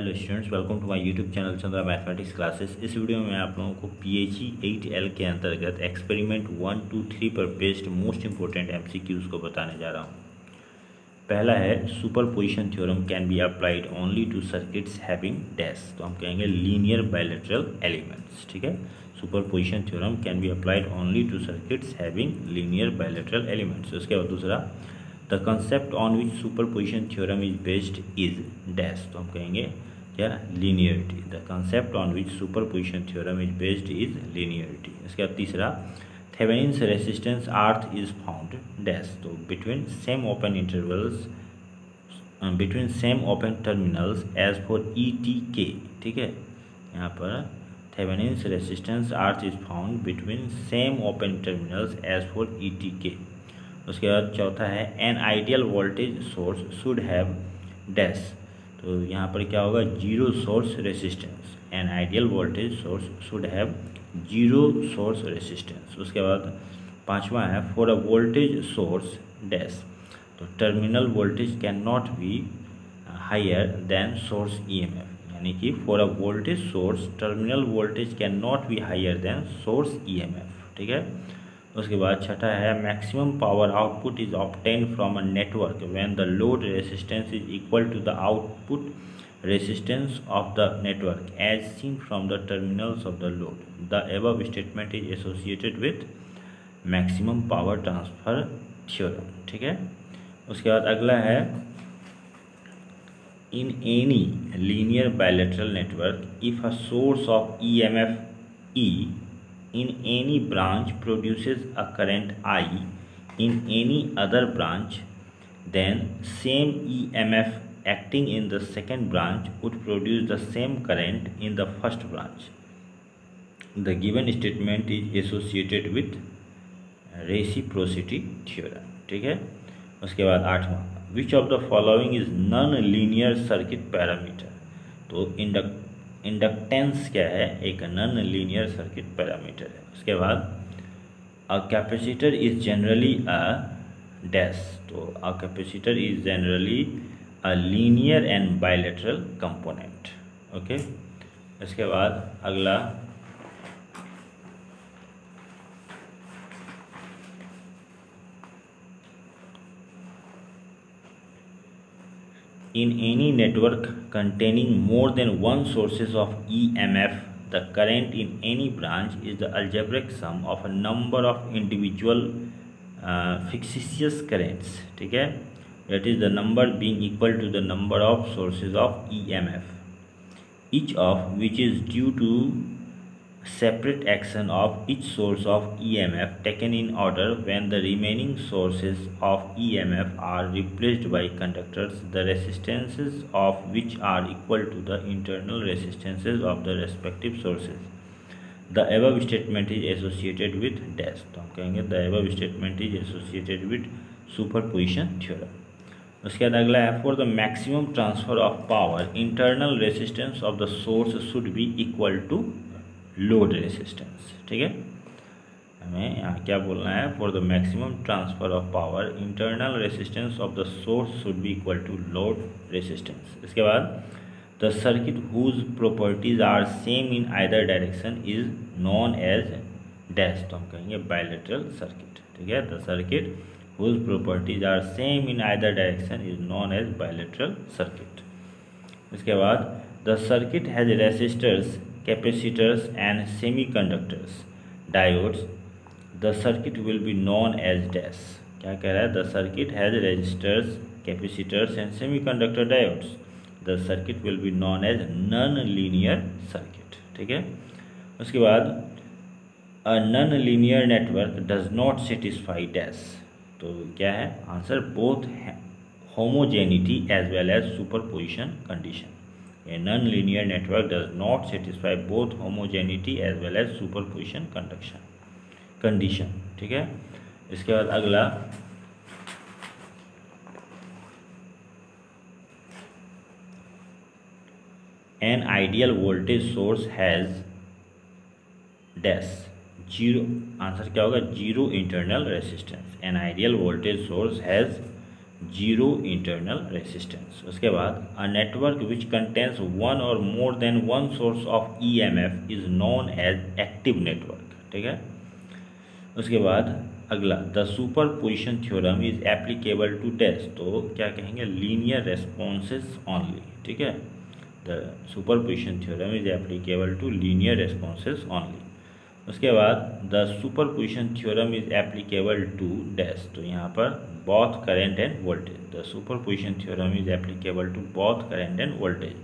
Hello students welcome to my YouTube channel Chandra mathematics classes इस video में आप लोगों को पी एच एट एल के अंतर्गत एक्सपेरिमेंट वन टू थ्री पर based most important M C Qs को बताने जा रहा हूँ। पहला है superposition theorem can be applied only to circuits having dash तो हम कहेंगे लीनियर बायलेटरल एलिमेंट्स ठीक है? Superposition theorem can be applied only to circuits having linear bilateral elements उसके बाद दूसरा the concept on which superposition theorem is based is dash तो हम कहेंगे क्या linearity the concept on which superposition theorem is based is linearity इसके बाद तीसरा Thevenin's resistance Rth is found dash तो between same open intervals between same open terminals as for E T के ठीक है? यहाँ पर Thevenin's resistance Rth is found between same open terminals as for E T के उसके बाद चौथा है an ideal voltage source should have dash तो यहाँ पर क्या होगा? Zero source resistance an ideal voltage source should have zero source resistance उसके बाद पांचवा है for a voltage source dash तो terminal voltage can not be higher than source EMF यानी कि for a voltage source terminal voltage can not be higher than source EMF ठीक है? उसके बाद छठा है maximum power output is obtain from a network when the load resistance is equal to the output resistance of the network as seen from the terminals of the load the above statement is associated with maximum power transfer theorem ठीक है? उसके बाद अगला है in any linear bilateral network if a source of E M F E in any branch produces a current I in any other branch then same EMF acting in the second branch would produce the same current in the first branch. The given statement is associated with reciprocity theorem. ठीक है उसके बाद आठवां which of the following is non linear circuit parameter तो induct inductance क्या है? एक non linear circuit parameter है। उसके बाद a capacitor is generally a dash तो a capacitor is generally a linear and bilateral component okay इसके बाद, अगला in any network containing more than one sources of EMF, the current in any branch is the algebraic sum of a number of individual uh, fictitious currents. ठीक है that is the number being equal to the number of sources of EMF, each of which is due to separate action of each source of EMF taken in order when the remaining sources of EMF are replaced by conductors the resistances of which are equal to the internal resistances of the respective sources. The above statement is associated with dash तो हम कहेंगे the above statement is associated with superposition theorem. उसके बाद अगला है for the maximum transfer of power internal resistance of the source should be equal to load resistance ठीक है? हमें यहाँ क्या बोलना है? For the maximum transfer of power internal resistance of the source should be equal to load resistance इसके बाद the circuit whose properties are same in either direction is known as dash तो हम कहेंगे बायलेटरल सर्किट ठीक है? The circuit whose properties are same in either direction is known as bilateral circuit इसके बाद the circuit has resistors capacitors and semiconductors diodes, the circuit will be known as dash क्या कह रहा है? The circuit has resistors capacitors and semiconductor diodes the circuit will be known as non linear circuit ठीक है? उसके बाद a non linear network does not satisfy dash तो क्या है? Answer both homogeneity as well as superposition condition A non-linear network does not satisfy both homogeneity as well as superposition conduction condition. ठीक है इसके बाद अगला an ideal voltage source has dash zero answer क्या होगा zero internal resistance an ideal voltage source has zero internal resistance उसके बाद a network which contains one or more than one source of E M F is known as active network ठीक है? उसके बाद, अगला the superposition theorem is applicable to test तो क्या कहेंगे? लीनियर रेस्पॉन्सेस ऑनली ठीक है? The superposition theorem is applicable to linear responses only उसके बाद the superposition theorem is applicable to dash तो यहाँ पर both current and voltage the superposition theorem is applicable to both current and voltage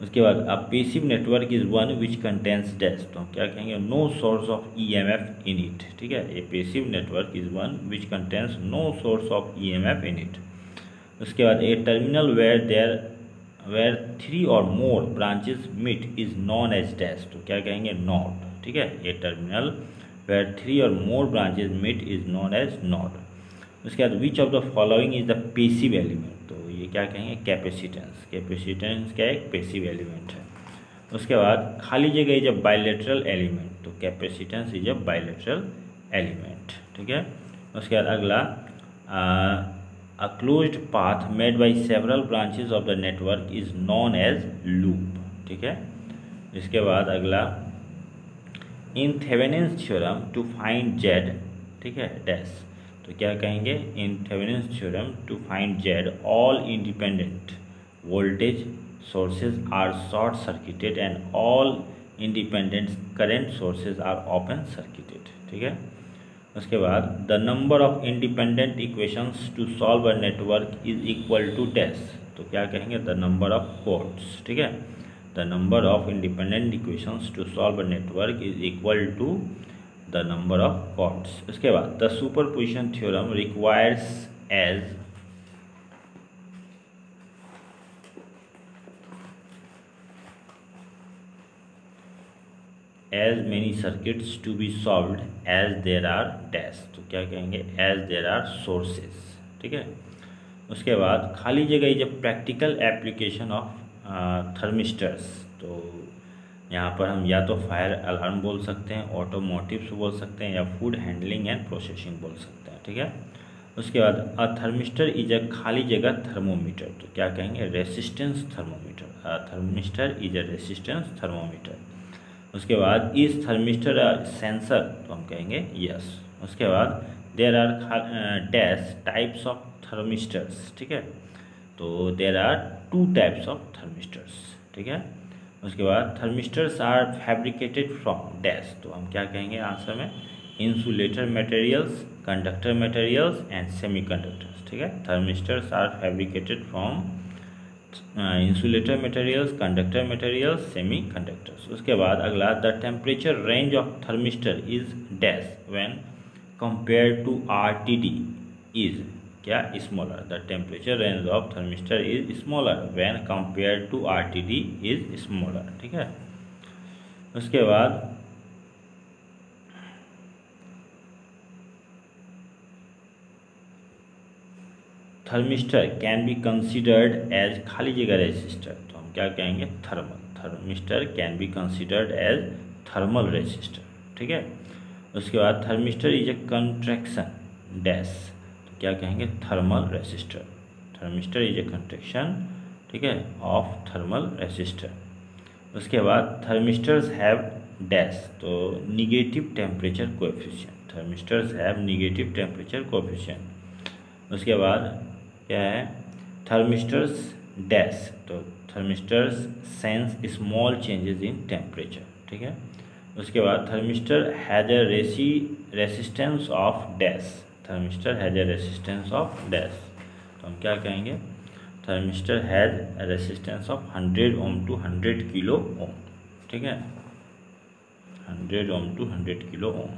उसके बाद a passive network is one which contains dash तो क्या कहेंगे? No source of E M F in it ठीक है? A passive network is one which contains no source of E M F in it उसके बाद a terminal where there where three or more branches meet is known as dash तो क्या कहेंगे? Node ठीक है? ये terminal where three or more branches meet is known as node उसके बाद which of the following is the passive element तो ये क्या कहेंगे? कैपेसिटेंस कैपेसिटेंस क्या एक पेसिव एलिमेंट है। उसके बाद खाली जगह इज़ अ बायोलेटरल एलिमेंट तो capacitance is a bilateral element ठीक है? उसके बाद अगला a closed path made by several branches of the network is known as loop ठीक है? इसके बाद अगला in Thevenin's theorem to find Z ठीक है डैश तो क्या कहेंगे? In Thevenin's theorem to find Z all independent voltage sources are short circuited and all independent current sources are open circuited ठीक है? उसके बाद the number of independent equations to solve a network is equal to dash तो क्या कहेंगे? The number of codes ठीक है? The number of independent equations to solve a network is equal to the number of chords उसके बाद the superposition theorem requires as as many circuits to be solved as there are dash तो क्या कहेंगे as there are sources ठीक है उसके बाद खाली जगह is a practical application of thermistors. तो यहाँ पर हम या तो फायर अलार्म बोल सकते हैं ऑटोमोटिव्स बोल सकते हैं या फ़ूड हैंडलिंग एंड प्रोसेसिंग बोल सकते हैं, ठीक है? उसके बाद, अ, थर्मिस्टर इज़ अ खाली जगह थर्मोमीटर तो क्या कहेंगे? Resistance thermometer a, thermistor is a resistance thermometer उसके बाद इज़ थर्मिस्टर अ सेंसर तो हम कहेंगे यस उसके बाद there are dash types of thermistors ठीक है? तो there are two types of thermistors ठीक है? उसके बाद thermistors are fabricated from dash तो हम क्या कहेंगे आंसर में? Insulator materials conductor materials and semiconductors ठीक है? Thermistors are fabricated from insulator materials conductor materials semiconductors उसके बाद अगला the temperature range of thermistor is dash when compare to R T D is क्या smaller the temperature range of thermistor is smaller when compare to R T D is smaller ठीक है? उसके बाद thermistor can be considered as खाली जगह resistor तो हम क्या कहेंगे? Thermal thermistor can be considered as thermal resistor ठीक है? उसके बाद thermistor is a contraction dash क्या कहेंगे? Thermal resistor thermistor is a contraction ठीक है ऑफ़ थर्मल रेसिस्टर उसके बाद थर्मिस्टर्स हैव डैश तो negative temperature coefficient thermistors have negative temperature coefficient उसके बाद क्या है? थर्मिस्टर्स डैश तो thermistors sense small changes in temperature ठीक है? उसके बाद thermistor has a resi resistance of dash thermistor has a resistance of dash तो हम क्या कहेंगे? Thermistor has resistance of hundred ohm to hundred kilo ohm ठीक है? Hundred ohm to hundred kilo ohm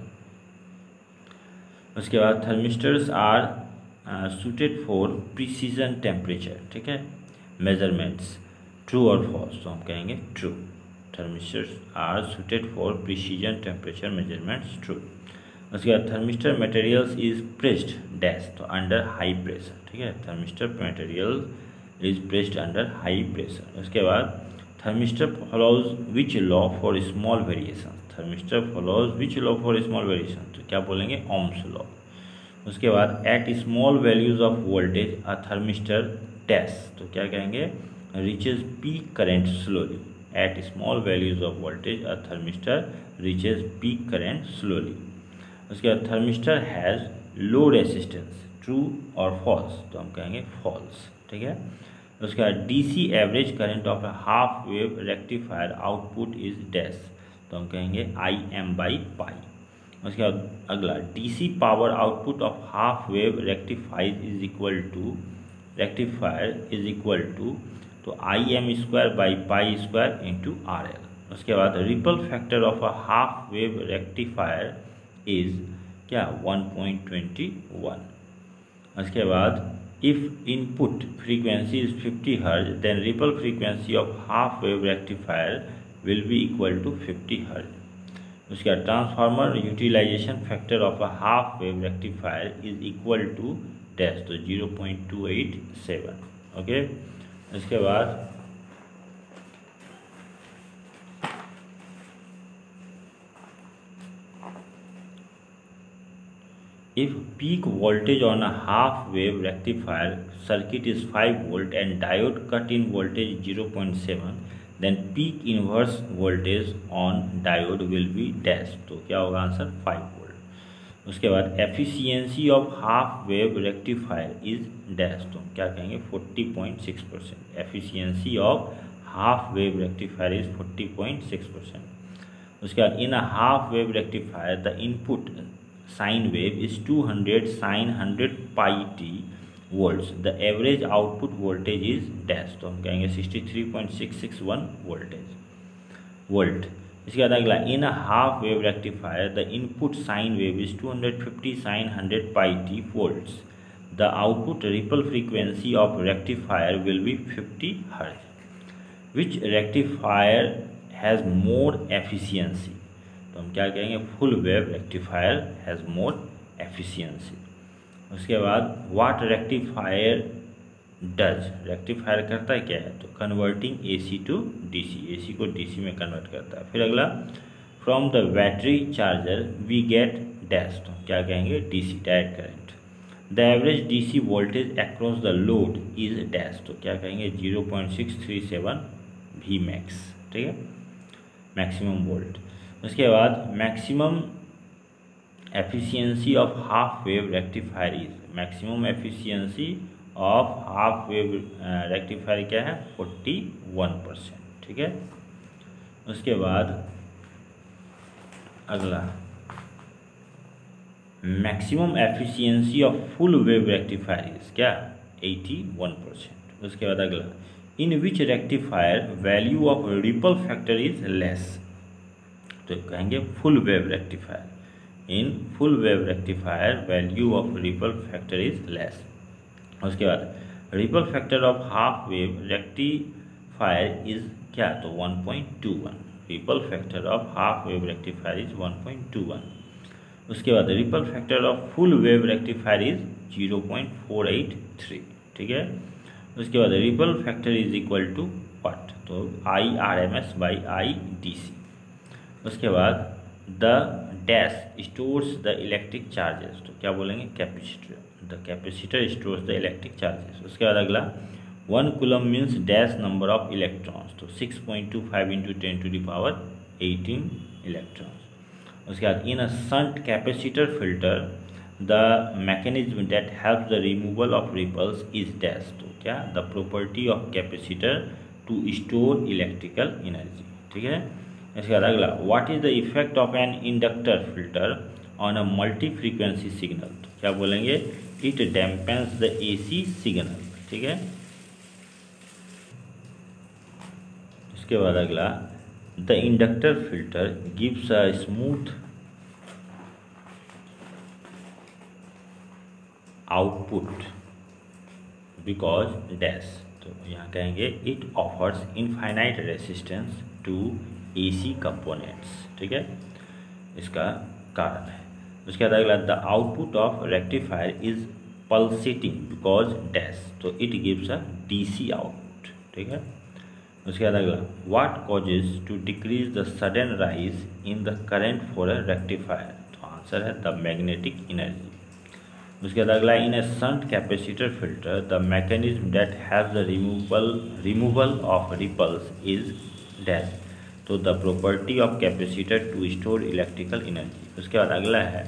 उसके बाद thermistors are suited for precision temperature ठीक है? मेजरमेंट्स ट्रू और फॉल्स तो हम कहेंगे true thermistors are suited for precision temperature measurements true उसके बाद thermistor materials is pressed dash तो अंडर हाई प्रेशर ठीक है? Thermistor material is pressed under high pressure उसके बाद thermistor follows which law for small variation thermistor follows which law for small variation तो क्या बोलेंगे? ओम्स लॉ उसके बाद at small values of voltage a thermistor dash तो क्या कहेंगे? Reaches peak current slowly at small values of voltage a thermistor reaches peak current slowly उसके बाद thermistor has low resistance true और फॉल्स तो हम कहेंगे फॉल्स ठीक है? उसके बाद DC average current of half wave rectifier output is dash तो हम कहेंगे आई एम बाई पाई उसके बाद अगला DC power output of half wave rectifies is equal to rectifier is equal to तो I M square by pi square into R L उसके बाद ripple factor of a half wave rectifier is क्या? One point twenty one उसके बाद if input frequency is fifty hertz then ripple frequency of half wave rectifier will be equal to fifty hertz उसके बाद transformer utilization factor of a half wave rectifier is equal to dash तो zero point two eight seven okay उसके बाद if peak voltage on a half wave rectifier, circuit is 5 volt and diode cut in voltage 0.7 then peak inverse voltage on diode will be dash तो क्या होगा answer five volt उसके बाद efficiency of half wave rectifier is dash तो क्या कहेंगे? Forty point six percent efficiency of half wave rectifier is forty point six percent उसके बाद in a half wave rectifier the input sine wave is two hundred sine hundred pi t volts the average output voltage is dash तो हम कहेंगे sixty three point six six one voltage volt इसके बाद अगला in a half wave rectifier the input sine wave is two hundred fifty sine hundred pi t volts the output ripple frequency of rectifier will be fifty hertz which rectifier has more efficiency तो हम क्या कहेंगे? Full wave rectifier has more efficiency उसके बाद what rectifier does rectifier करता है क्या? है तो converting AC to DC AC को डीसी में कन्वर्ट करता है। फिर अगला from the battery charger we get dash तो क्या कहेंगे? DC direct current the average DC voltage across the load is dash तो क्या कहेंगे? Zero point six three seven V max ठीक है? मैक्सिमम वोल्ट उसके बाद मैक्सिमम efficiency ऑफ़ हाफ़ wave rectifier is, maximum efficiency of half wave rectifier क्या है? फोर्टी वन परसेंट ठीक है? उसके बाद अगला maximum efficiency of full wave rectifier is क्या? एटी वन परसेंट उसके बाद अगला in which rectifier value of ripple factor is less तो कहेंगे full wave rectifier in full wave rectifier value of ripple factor is less उसके बाद ripple factor of half wave rectifier is क्या? तो 1.21 ripple factor of half wave rectifier is 1.21 उसके बाद ripple factor of full wave rectifier is 0.483 ठीक है? उसके बाद ripple factor is equal to what तो I R M S by I D C उसके बाद the dash stores the electric charges तो क्या बोलेंगे? Capacitor the capacitor stores the electric charges उसके बाद अगला one coulomb means dash number of electrons तो six point two five into ten to the power eighteen electrons उसके बाद in a shunt capacitor filter the mechanism that help the removal of ripples is dash तो क्या? The property of capacitor to store electrical energy ठीक है? इसके बाद अगला what is the effect of an inductor filter on a multi frequency signal तो क्या बोलेंगे? It dampens the AC signal ठीक है? इसके बाद अगला the inductor filter gives a smooth output because dash तो यहाँ कहेंगे it offers infinite resistance to AC components ठीक है? इसका कारण है। उसके बाद अगला the output of rectifier is pulsating because dash तो it gives a DC output ठीक है? उसके बाद अगला what causes to decrease the sudden rise in the current for a rectifier तो आंसर है द मैग्नेटिक एनर्जी उसके बाद अगला in a shunt capacitor filter the mechanism that have the removal removal of ripples is dash तो the property of capacitor to store electrical energy उसके बाद अगला है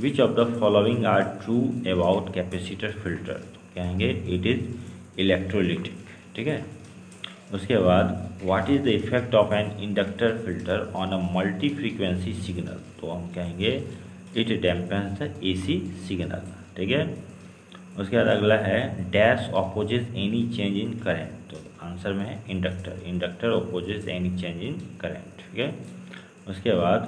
which of the following are true about capacitor filter कहेंगे it is electrolytic ठीक है? उसके बाद what is the effect of an inductor filter on a multi frequency signal तो हम कहेंगे it dampens the AC signal ठीक है? उसके बाद अगला है dash opposite any change in current answer में है inductor inductor opposite any change in current ठीक है? उसके बाद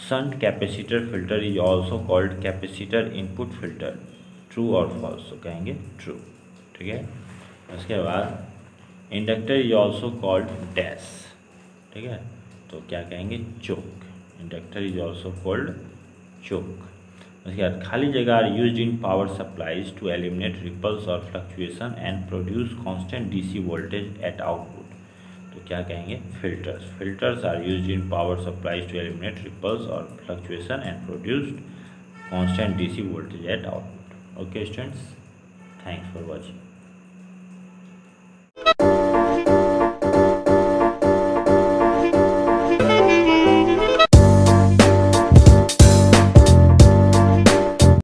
shunt capacitor filter is also called capacitor input filter true और फॉल्स तो कहेंगे ट्रू ठीक है? उसके बाद inductor is also called dash ठीक है? तो क्या कहेंगे? Choke inductor is also called choke उसके बाद खाली जगह are use in power supplies to eliminate ripples और fluctuation and produce constant DC voltage at output तो क्या कहेंगे? Filters filters are use in power supplies to eliminate ripples और fluctuation and produced constant DC voltage at output okay students thanks for watching